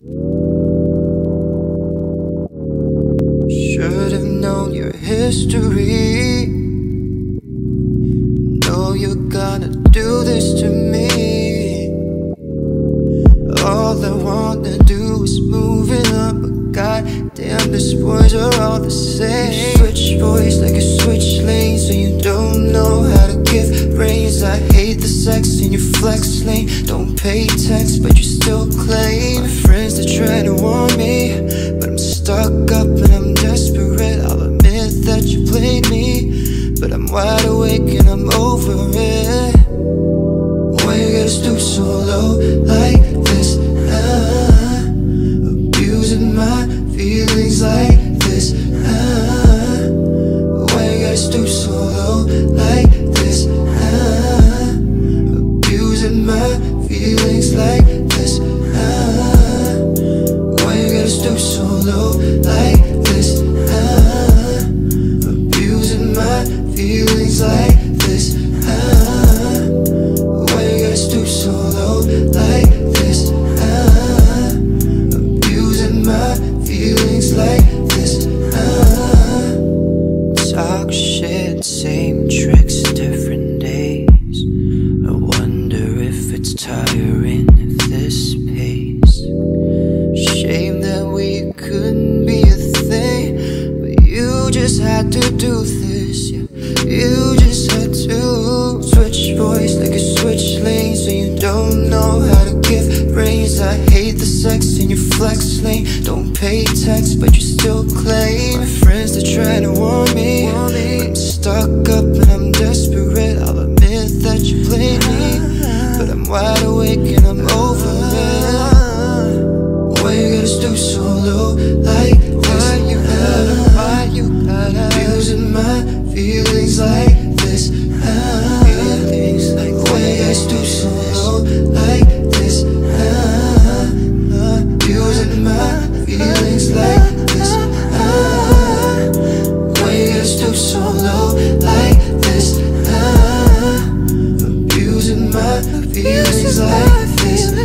Should have known your history. Know you're gonna do this to me. All I wanna do is move it up, but goddamn, these boys are all the same. You switch boys like a switch lane, so you don't know how to give brains. I hate the sex in your flex lane. Don't pay tax, but you still claim. That try to warn me, but I'm stuck up and I'm desperate. I'll admit that you played me, but I'm wide awake and I'm over it. Why you gotta stoop so low like feelings like this. Ah, why you gotta stoop so low like this? Ah, abusing my feelings like this. Ah, talk shit, same tricks, different days. I wonder if it's tiring at this pace. Shame that we couldn't be a thing, but you just had to do hate the sex in your flex lane. Don't pay tax, but you still claim. My friends that try to warn me, I'm stuck up and I'm desperate. I'll admit that you played me, but I'm wide awake and like this? Abusing my feelings like this.